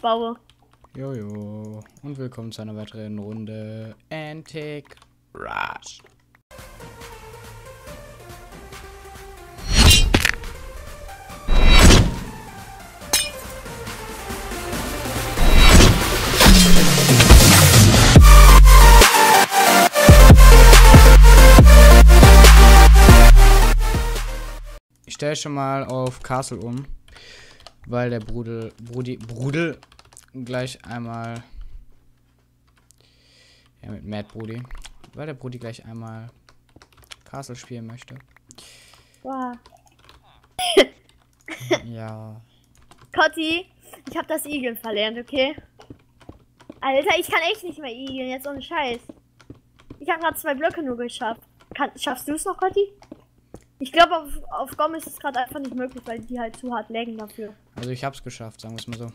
baue. Jojo. Und willkommen zu einer weiteren Runde Antique Rush. Ich stelle schon mal auf Castle um, weil der Brudel, Brudi, Brudel gleich einmal, ja mit Mad Brudi, weil der Brudi gleich einmal Castle spielen möchte. Wow. Ja, Cotti, ich habe das Igeln verlernt, okay? Alter, ich kann echt nicht mehr igeln, jetzt ohne Scheiß. Ich habe gerade zwei Blöcke nur geschafft. Kann, schaffst du es noch, Cotti? Ich glaube, auf, auf GOM ist es gerade einfach nicht möglich, weil die halt zu hart laggen dafür. also ich hab's geschafft, sagen wir es mal so.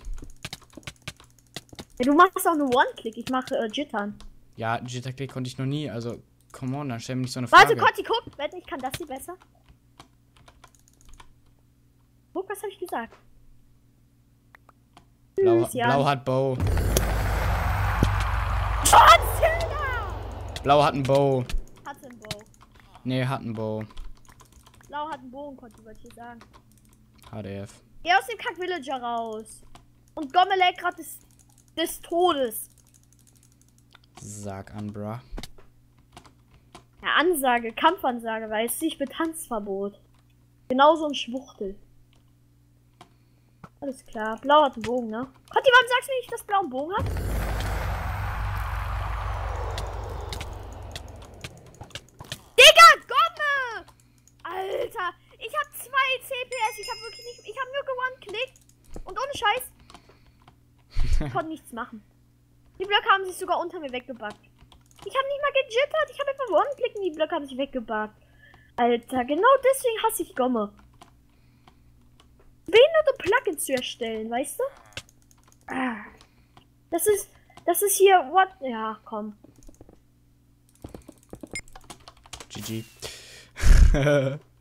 Ja, du machst auch nur One-Click, ich mache äh, Jittern. Ja, Jitterclick konnte ich noch nie, also come on, dann stell mir nicht so eine Frage. Warte, Cotti, guck! Wette, ich kann das hier besser. Guck, was habe ich gesagt? Blau, Tschüss, Jan. Blau hat Bow. Blau hat einen Bow. Hat einen Bow. Nee, hat einen Bow. Blau hat einen Bogen, wollte ich sagen. HDF. Geh aus dem Kack-Villager raus. Und Gomelek gerade des, des Todes. Sag an, bruh. Ja, Ansage, Kampfansage, weißt du, ich bin Tanzverbot. Genauso ein Schwuchtel. Alles klar. Blau hat einen Bogen, ne? Conti, warum sagst du nicht, dass Blau einen Bogen hat? Digga, Gomme! Alter, ich hab zwei CPS, ich hab wirklich nicht, ich hab nur gewonnen-klickt. Und ohne Scheiß. Konnte nichts machen. Die Blöcke haben sich sogar unter mir weggebackt. Ich habe nicht mal gejittert, ich habe einfach One-Click und die Blöcke haben sich weggebackt. Alter, genau deswegen hasse ich Gomme. Behinderte Plugins zu erstellen, weißt du? Ah. Das ist, das ist hier, what? Ja, komm. GG.